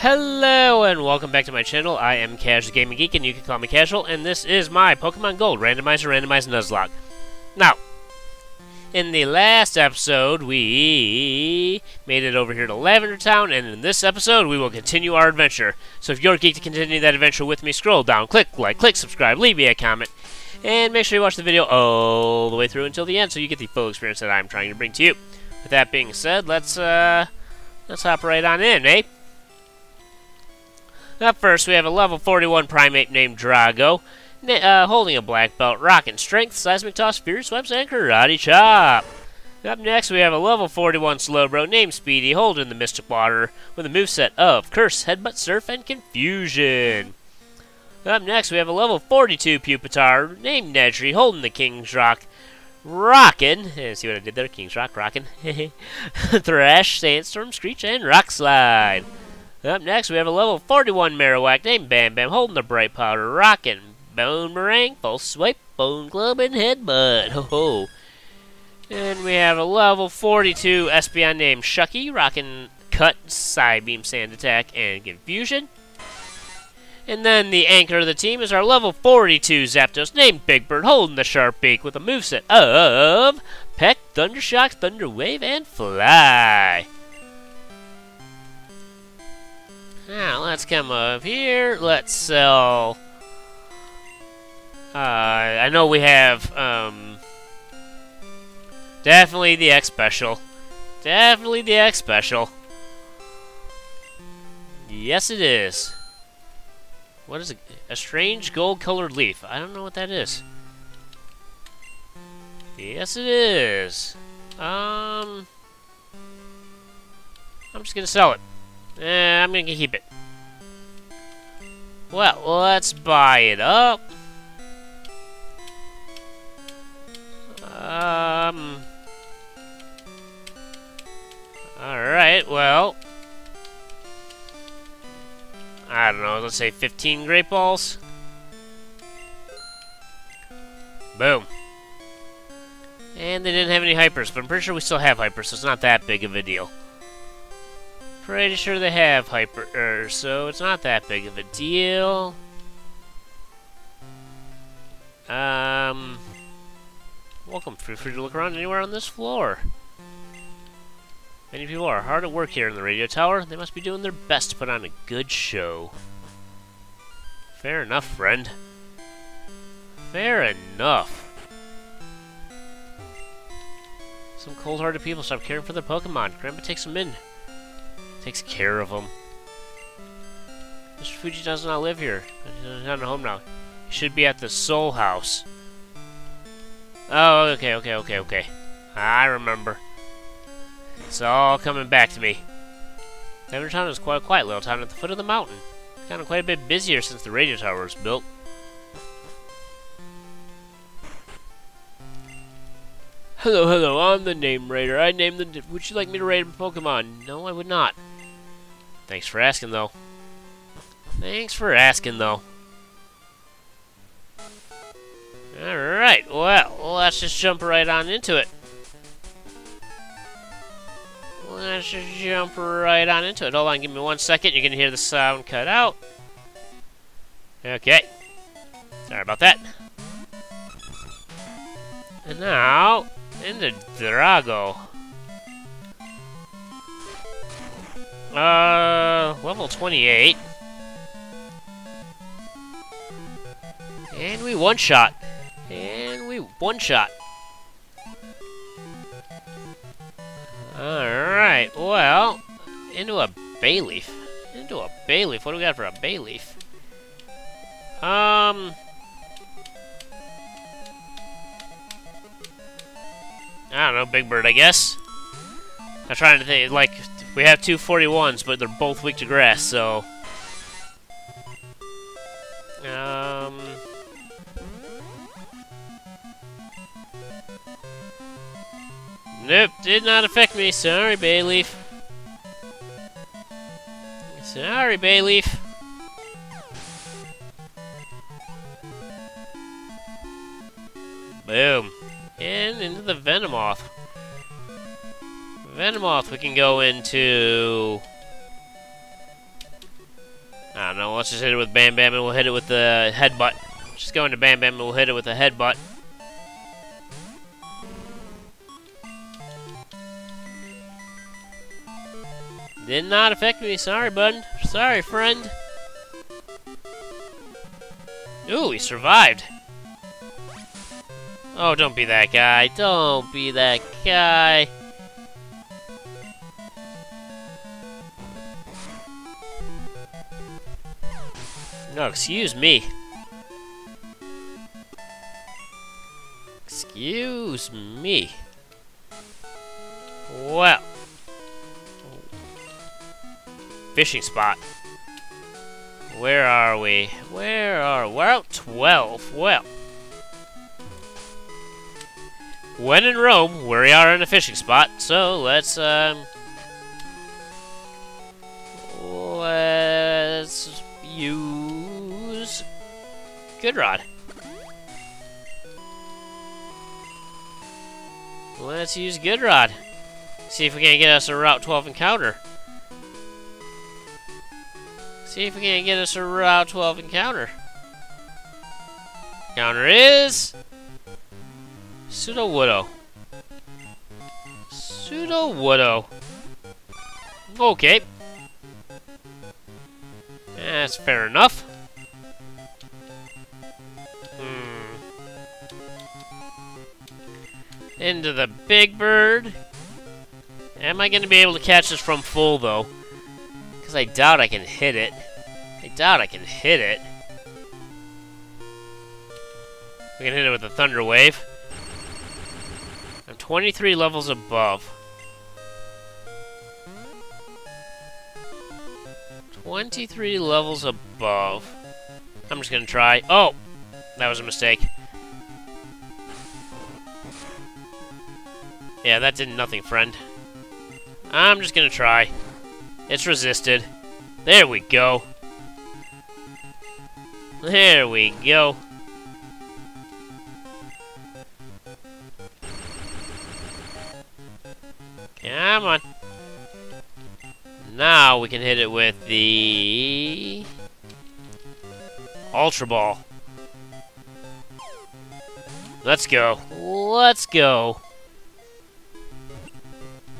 Hello and welcome back to my channel. I am Casual Gaming Geek and you can call me Casual and this is my Pokemon Gold Randomizer Randomized Nuzlocke. Now, in the last episode we made it over here to Lavender Town and in this episode we will continue our adventure. So if you're geek to continue that adventure with me, scroll down, click like, click subscribe, leave me a comment, and make sure you watch the video all the way through until the end so you get the full experience that I'm trying to bring to you. With that being said, let's uh let's hop right on in, eh? Up first, we have a level 41 Primeape named Drago, uh, holding a black belt, rocking Strength, Seismic Toss, Fury Swipes, and Karate Chop. Up next, we have a level 41 Slowbro named Speedy, holding the Mystic Water, with a moveset of Curse, Headbutt, Surf, and Confusion. Up next, we have a level 42 Pupitar named Nedry, holding the King's Rock, rocking, see what I did there, King's Rock, rocking, Thrash, Sandstorm, Screech, and Rock Slide. Up next, we have a level 41 Marowak named Bam Bam, holding the Bright Powder, rocking Bonemerang, Full Swipe, Bone Club, and Headbutt. Ho ho. And we have a level 42 Espeon named Shucky, rocking Cut, Psybeam, Sand Attack, and Confusion. And then the anchor of the team is our level 42 Zapdos named Big Bird, holding the Sharp Beak with a moveset of Peck, Thunder Shock, Thunder Wave, and Fly. Now, let's come up here. Let's sell... Uh, I know we have, um... Definitely the X Special. Definitely the X Special. Yes, it is. What is it? A strange gold-colored leaf. I don't know what that is. Yes, it is. Um... I'm just gonna sell it. Eh, I'm gonna keep it. Well, let's buy it up. Um. Alright, well. I don't know, let's say 15 Great Balls. Boom. And they didn't have any hypers, but I'm pretty sure we still have hypers, so it's not that big of a deal. Pretty sure they have hyper, er, so it's not that big of a deal. Um, welcome. Feel free to look around anywhere on this floor. Many people are hard at work here in the radio tower. They must be doing their best to put on a good show. Fair enough, friend. Fair enough. Some cold-hearted people stop caring for their Pokemon. Grandpa takes them in. Takes care of them. Mr. Fuji does not live here. He's not at home now. He should be at the Soul House. Oh, okay, okay, okay, okay. I remember. It's all coming back to me. Lavender Town is quite a quiet little town at the foot of the mountain. It's gotten quite a bit busier since the radio tower was built. Hello, hello, I'm the Name Rater. I named the... Would you like me to raid a Pokemon? No, I would not. Thanks for asking, though. Thanks for asking, though. Alright, well, let's just jump right on into it. Let's just jump right on into it. Hold on, give me one second. You're going to hear the sound cut out. Okay. Sorry about that. And now, into Drago. Uh, level 28. And we one-shot. And we one-shot. Alright, well, into a Bayleef. Into a Bayleef. What do we got for a Bayleef? Um... I don't know, Big Bird, I guess. I'm trying to think, like, we have two 41s, but they're both weak to grass, so... Um... Nope, did not affect me. Sorry, Bayleef. Sorry, Bayleef. Boom. And into the Venomoth. Venomoth we can go into... I don't know. Let's just hit it with Bam Bam and we'll hit it with the headbutt. Just go into Bam Bam and we'll hit it with a headbutt. Did not affect me. Sorry, bud. Sorry, friend. Ooh, he survived. Oh, don't be that guy. Don't be that guy. No, excuse me. Excuse me. Well. Fishing spot. Where are we? Where are we? We're out 12. Well. When in Rome, we are in a fishing spot, so let's, um... Good Rod. Let's use Good Rod. See if we can get us a Route 12 encounter. See if we can get us a Route 12 encounter. Counter is... Sudowoodo. Pseudo Woodo. Okay. That's fair enough. Into the big bird. Am I going to be able to catch this from full, though? Because I doubt I can hit it. I doubt I can hit it. We can hit it with a Thunder Wave. I'm 23 levels above. 23 levels above. I'm just gonna try. Oh! That was a mistake. Yeah, that did nothing, friend. I'm just gonna try. It's resisted. There we go. There we go. Come on. Now we can hit it with the... Ultra Ball. Let's go. Let's go.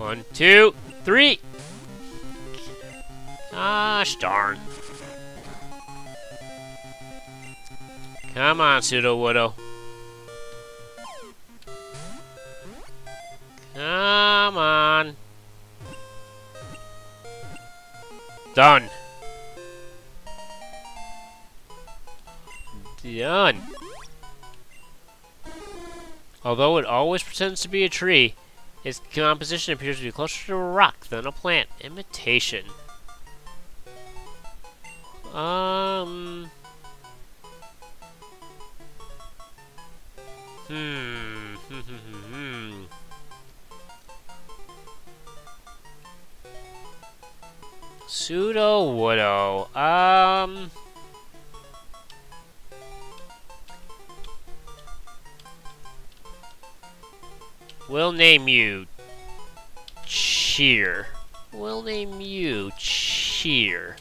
One, two, three. Gosh darn. Come on, Pseudo Widow. Come on. Done. Done. Although it always pretends to be a tree, its composition appears to be closer to a rock than a plant. Imitation. Um... Hmm. hmm. Sudowoodo. Um. We'll name you Cheer. We'll name you Cheer.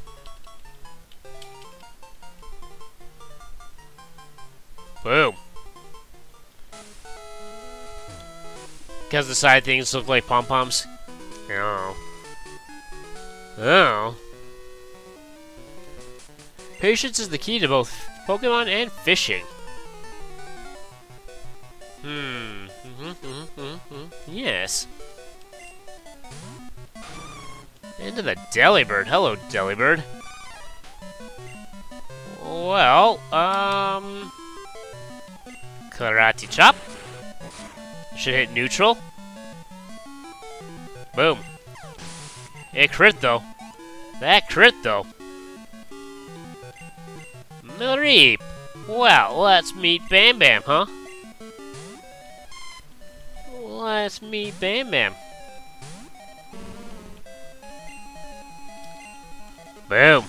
Boom. Because the side things look like pom-poms? Oh. Oh. Patience is the key to both Pokemon and fishing. Mm. Yes. Into the Delibird. Hello, Delibird. Well, um... Karate Chop. Should hit neutral. Boom. It crit though. That crit though. Mareep. Well, let's meet Bam Bam, huh? Let's Bam Bam. Boom.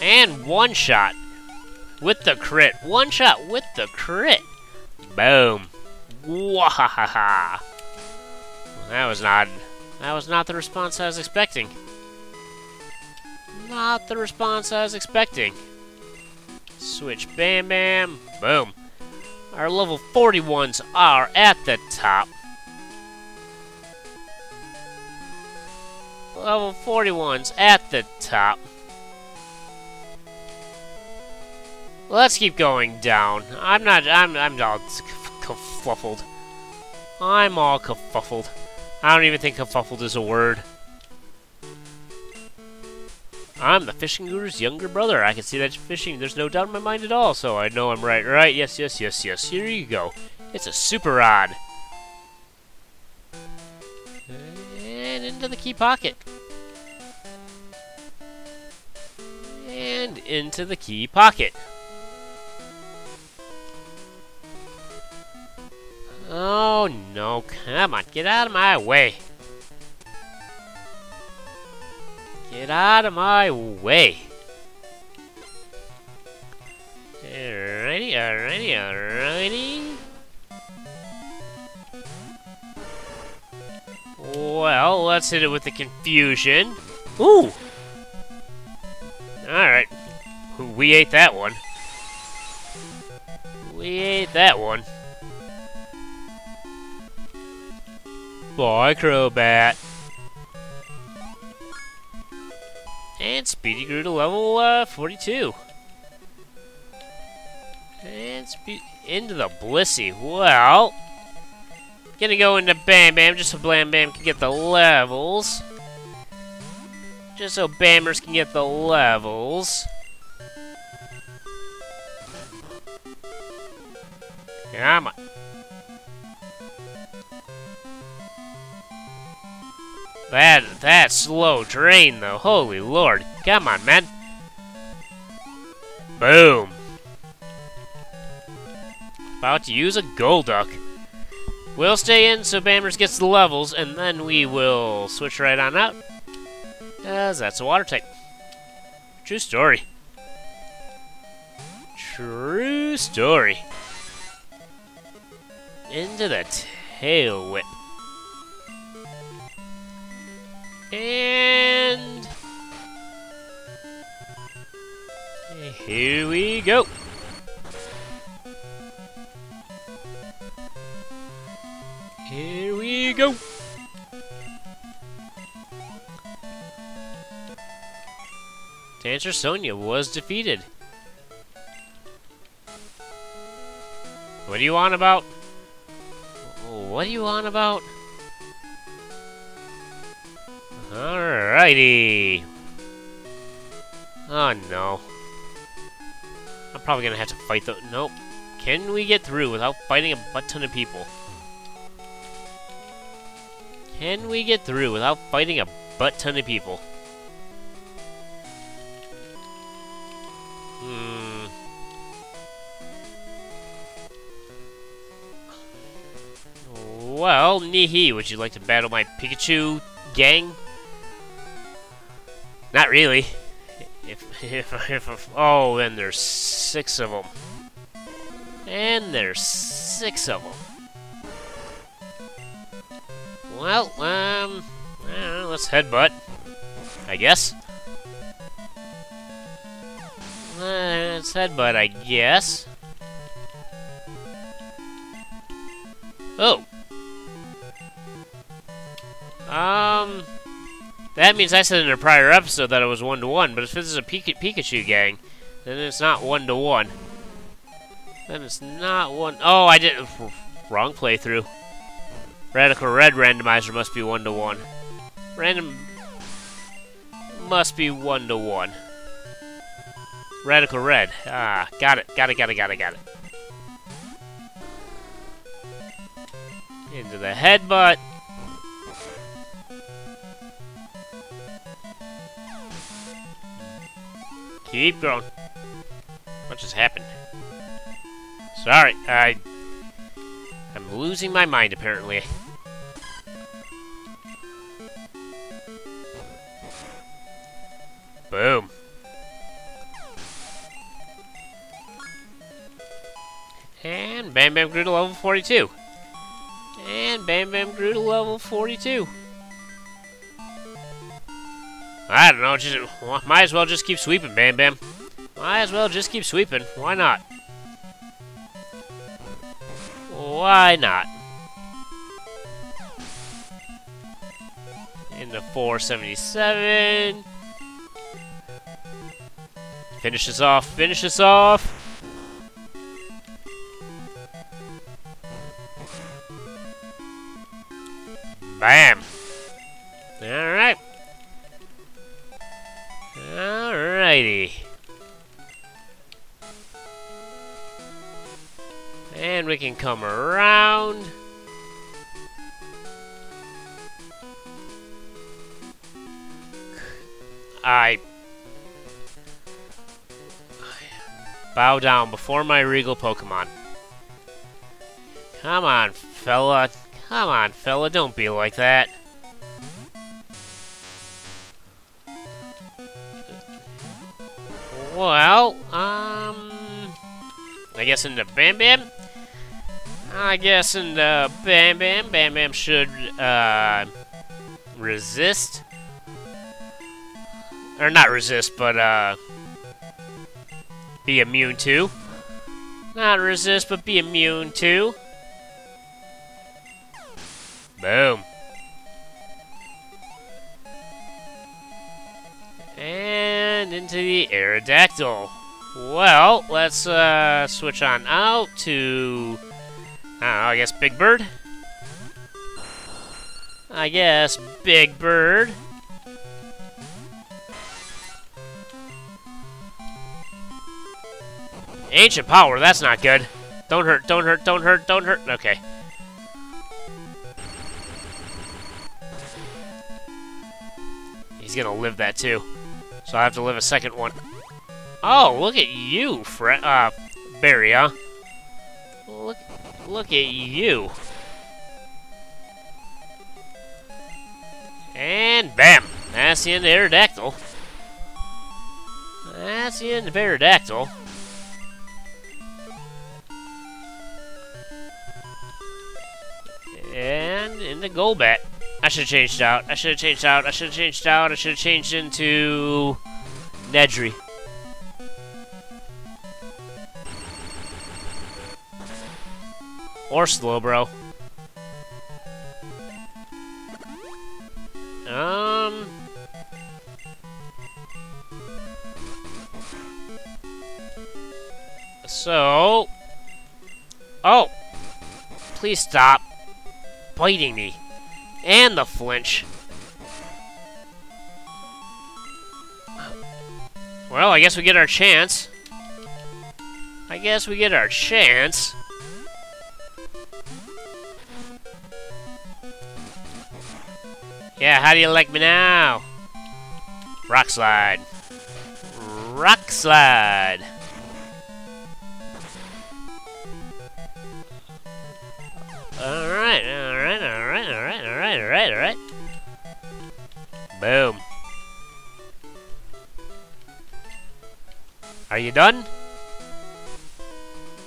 And one shot. With the crit. One shot with the crit. Boom. Wahaha. That was not That was not the response I was expecting. Not the response I was expecting. Switch Bam Bam. Boom. Our level 41s are at the top. Level 41's at the top. Let's keep going down. I'm not, I'm, I'm all kerfuffled. I'm all kerfuffled. I don't even think kerfuffled is a word. I'm the fishing guru's younger brother. I can see that you're fishing. There's no doubt in my mind at all, so I know I'm right. Right? Yes, yes, yes, yes. Here you go. It's a super rod. And into the key pocket. And into the key pocket. Oh no, come on, get out of my way. Get out of my way. Alrighty, alrighty, alrighty. Well, let's hit it with the confusion. Ooh! Alright. We ate that one. We ate that one. Bye, Crobat. And Speedy grew to level uh, 42. And Spe into the Blissey. Well, gonna go into Bam Bam just so Blam Bam can get the levels. Just so Bammers can get the levels. Come on. That, that slow drain, though. Holy lord. Come on, man. Boom. About to use a Golduck. We'll stay in so Bammers gets the levels, and then we will switch right on out. As that's a water type. True story. True story. Into the tail whip. And here we go. Here we go. Dancer Sonia was defeated. What do you want about? What do you want about? Alrighty. Oh no. I'm probably gonna have to fight the- Nope. Can we get through without fighting a butt ton of people? Can we get through without fighting a butt ton of people? Hmm. Well, Nihi, would you like to battle my Pikachu gang? Not really. If, if, if, if, oh, and there's six of them. And there's six of them. Well, um, let's headbutt. I guess. Let's headbutt, I guess. Oh. Um... That means I said in a prior episode that it was one-to-one, but if this is a Pika Pikachu gang, then it's not one-to-one. Then it's not one... Oh, I did... Wrong playthrough. Radical Red randomizer must be one-to-one. Random... Must be one-to-one. -one. Radical Red. Ah, got it, got it, got it, got it, got it. Into the headbutt. Keep going. What just happened? Sorry, I... I'm losing my mind, apparently. Boom. And Bam Bam grew to level 42. And Bam Bam grew to level 42. I don't know, just might as well just keep sweeping, Bam Bam. Might as well just keep sweeping. Why not? Why not? In the 477. Finish this off. Finish this off. Bam. Come around. I bow down before my regal Pokemon. Come on, fella. Come on, fella. Don't be like that. Well, um... I guess into Bam Bam? I guess into Bam Bam. Bam Bam should, uh... Resist? Or not resist, but, uh... Be immune to. Not resist, but be immune to. Boom. And into the Aerodactyl. Well, let's uh, switch on out to, I, know, I guess Big Bird? I guess Big Bird. Ancient power, that's not good. Don't hurt, don't hurt, don't hurt, don't hurt. Okay. He's gonna live that too. So I have to live a second one. Oh, look at you, Fre uh, Barry, huh? Look, look at you. And bam! That's the end of Aerodactyl. That's the end of Aerodactyl. And in the Golbat. I should have changed out. I should have changed out. I should have changed out. I should have changed into Nedry. Or Slowbro. Um... So... Oh! Please stop biting me. And the flinch. Well, I guess we get our chance. I guess we get our chance. Yeah, how do you like me now? Rock slide. Rock slide. Alright, alright, alright, alright, alright, alright, alright. Boom. Are you done?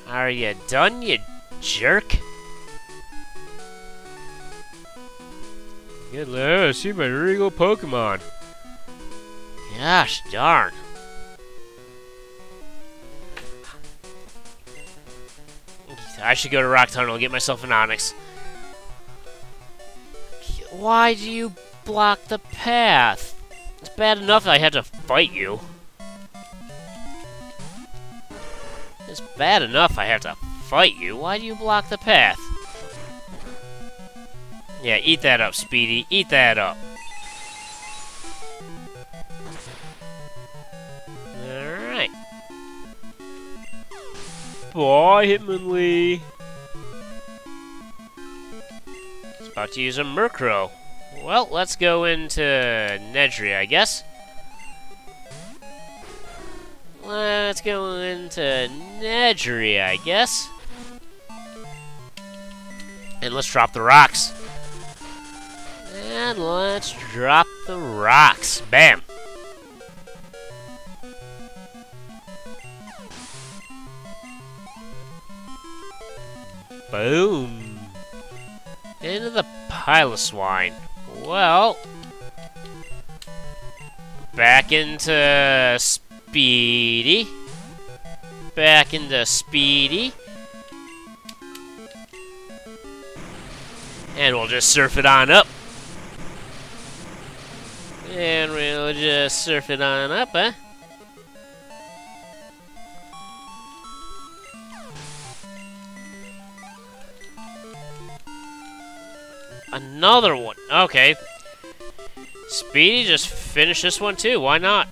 Are you done, you jerk? See my regal Pokemon. Gosh darn. I should go to Rock Tunnel and get myself an Onix. Why do you block the path? It's bad enough I had to fight you. It's bad enough I have to fight you. Why do you block the path? Yeah, eat that up, Speedy. Eat that up. Alright. Bye, Hitmonlee. It's about to use a Murkrow. Well, let's go into Nedry, I guess. Let's go into Nedry, I guess. And let's drop the rocks. And let's drop the rocks. Bam. Boom. Into the Piloswine. Well, Back into Speedy. Back into Speedy. And we'll just surf it on up. And we'll just surf it on up, huh? Another one. Okay. Speedy, just finish this one too. Why not?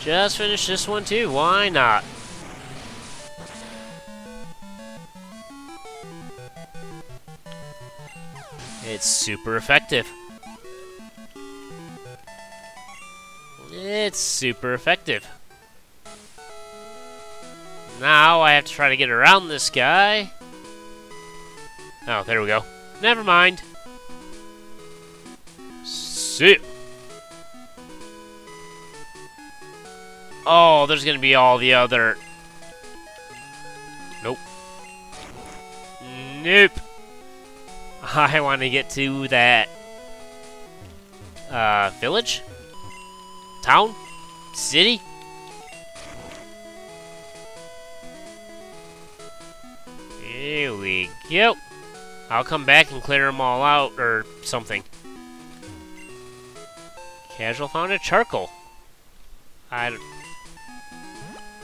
Just finish this one too. Why not? It's super effective. It's super effective. Now I have to try to get around this guy. Oh, there we go. Never mind. See. Oh, there's gonna be all the other... Nope. Nope. I want to get to that... Uh, village? Town? City? Here we go. I'll come back and clear them all out, or something. Casual found a charcoal. I.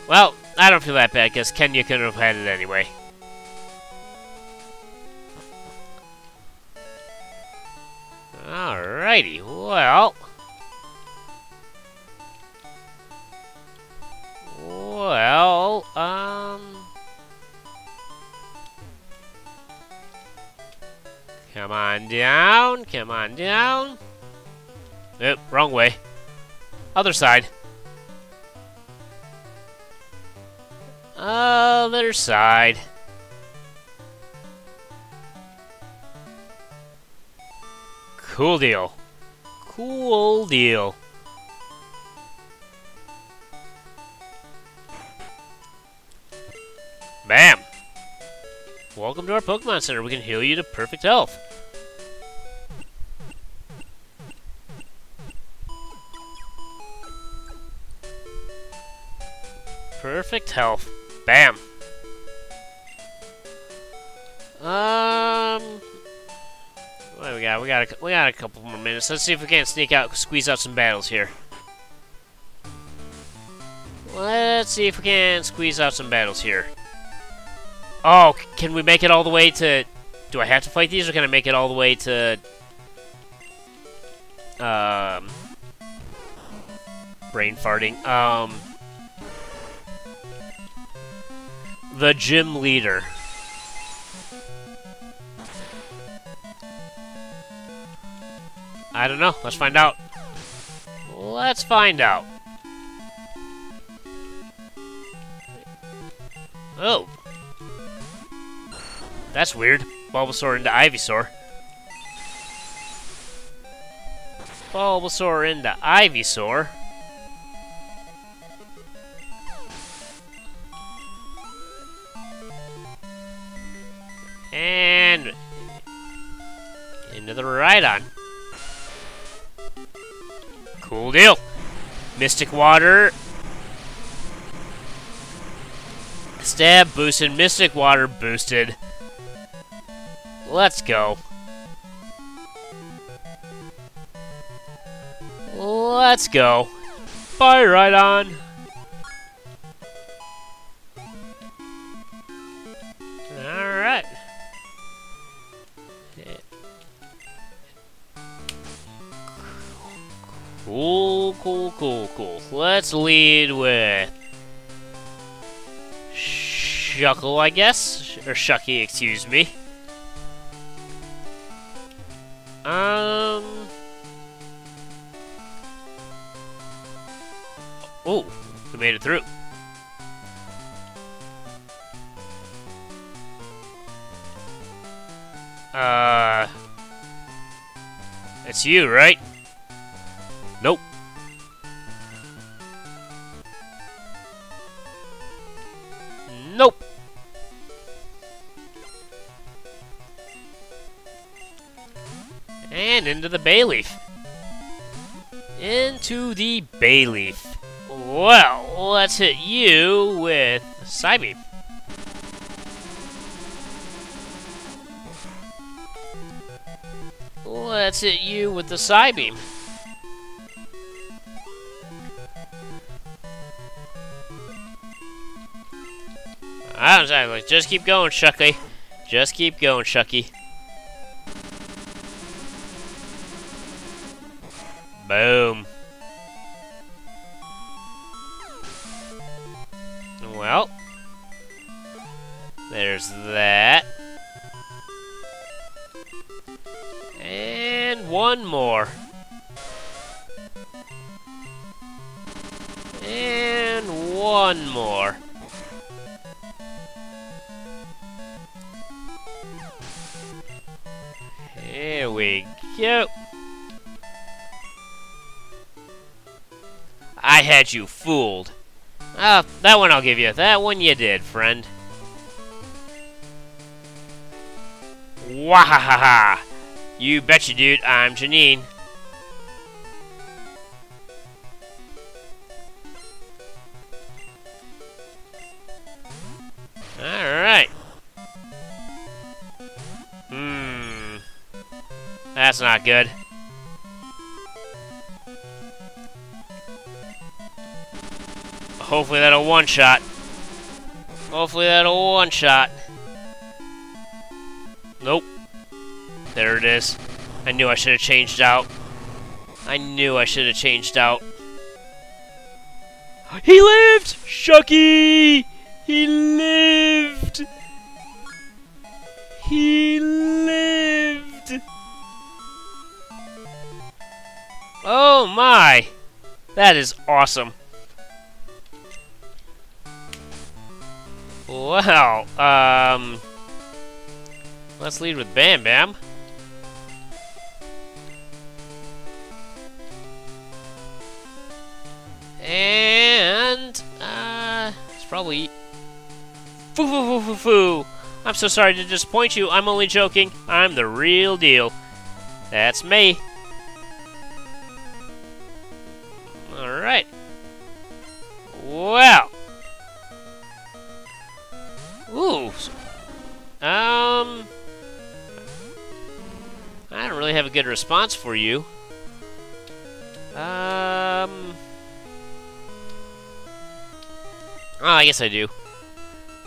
Well, I don't feel that bad, because Kenya could have had it anyway. Alrighty, well... Well, um... Come on down, come on down. Nope, wrong way. Other side. Other side. Cool deal. Cool deal. Bam! Welcome to our Pokemon Center. We can heal you to perfect health. Perfect health. Bam. We got? We got a, we got a couple more minutes. Let's see if we can't sneak out, squeeze out some battles here. Let's see if we can squeeze out some battles here. Oh, can we make it all the way to... Do I have to fight these, or can I make it all the way to... Um... Brain farting. Um... The gym leader. I don't know. Let's find out. Let's find out. Oh, that's weird. Bulbasaur into Ivysaur. Bulbasaur into Ivysaur. Mystic Water. Stab boosted. Mystic Water boosted. Let's go. Let's go. Bye, Rhydon. Alright. Cool, cool, cool. Let's lead with... Shuckle, I guess? Or Shucky, excuse me. Um. Oh, we made it through. Uh. It's you, right? The Bayleef. Into the Bayleef. Well, let's hit you with Psybeam. Let's hit you with the Psybeam. I don't just keep going, Shucky. Just keep going, Shucky. Boom. You fooled. Ah, uh, that one I'll give you. That one you did, friend. Wahahaha! You betcha, dude. I'm Janine. Alright. Hmm. That's not good. Hopefully that'll one-shot. Hopefully that'll one-shot. Nope. There it is. I knew I should have changed out. I knew I should have changed out. He lived! Shucky! He lived! He lived! Oh my! That is awesome. Well, um... Let's lead with Bam Bam. And, uh, it's probably... Foo foo foo foo foo! I'm so sorry to disappoint you. I'm only joking. I'm the real deal. That's me. Good response for you. Um... Oh, I guess I do.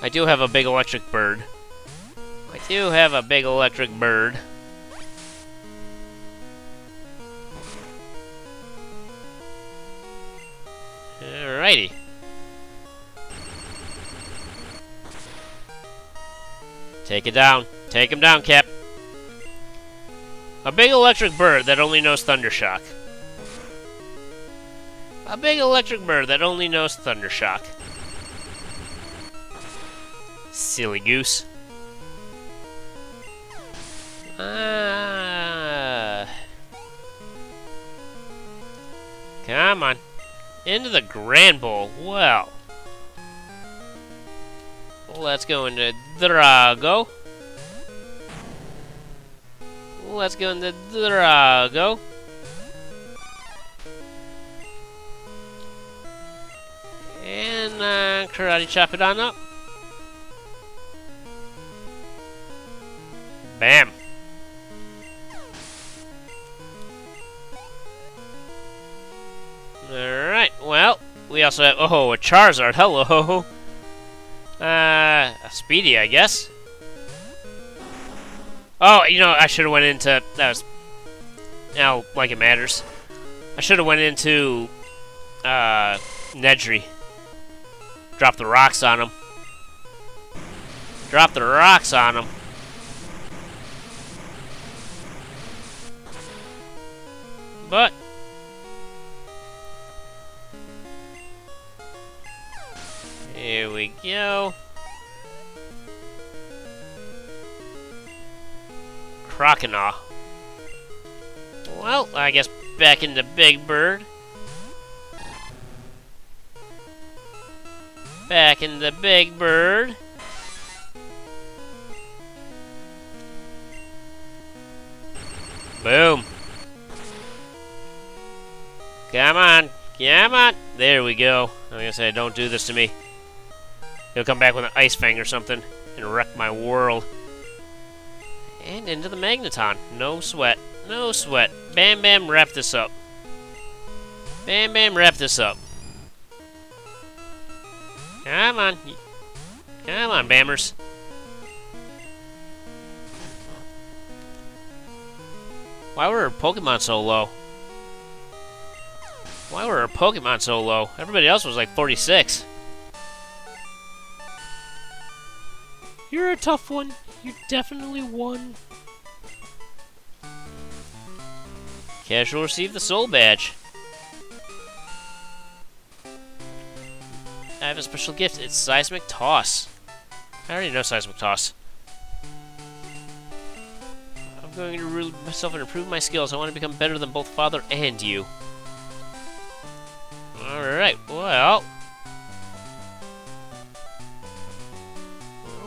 I do have a big electric bird. I do have a big electric bird. Alrighty. Take it down. Take him down, Cap. A big electric bird that only knows Thundershock. A big electric bird that only knows Thundershock. Silly goose. Ah. Come on. Into the Granbull. Well. Let's go into Drago. Let's go into Drago. And uh, karate chop it on up. Bam. Alright, well, we also have, oh, a Charizard, hello. Uh, a Speedy, I guess. Oh, you know, I should have went into... That was... Now, like it matters. I should have went into... Uh, Nedry. Drop the rocks on him. Drop the rocks on him. But... Here we go. Croconaw. Well, I guess back into Big Bird. Back into Big Bird. Boom. Come on. Come on. There we go. I was gonna say, don't do this to me. He'll come back with an ice fang or something and wreck my world. And into the magneton. No sweat. No sweat. Bam Bam, wrap this up. Bam Bam, wrap this up. Come on. Come on, Bammers. Why were our Pokemon so low? Why were our Pokemon so low? Everybody else was like 46. You're a tough one. You definitely won. Casual received the Soul Badge. I have a special gift. It's Seismic Toss. I already know Seismic Toss. I'm going to rule myself and improve my skills. I want to become better than both Father and you. Alright, well...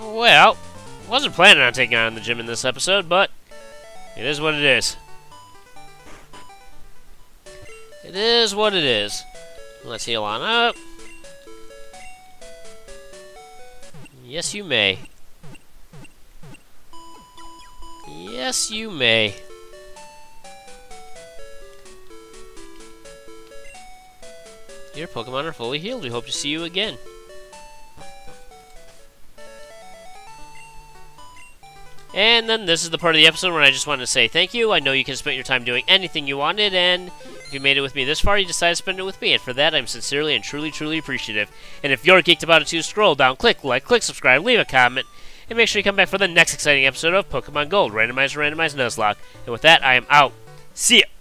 Well, wasn't planning on taking on the gym in this episode, but it is what it is. It is what it is. Let's heal on up. Yes, you may. Yes, you may. Your Pokemon are fully healed. We hope to see you again. And then this is the part of the episode where I just wanted to say thank you. I know you can spend your time doing anything you wanted, and if you made it with me this far, you decided to spend it with me, and for that, I'm sincerely and truly, truly appreciative. And if you're geeked about it too, scroll down, click like, click subscribe, leave a comment, and make sure you come back for the next exciting episode of Pokemon Gold, Randomizer, Randomize Nuzlocke. And with that, I am out. See ya!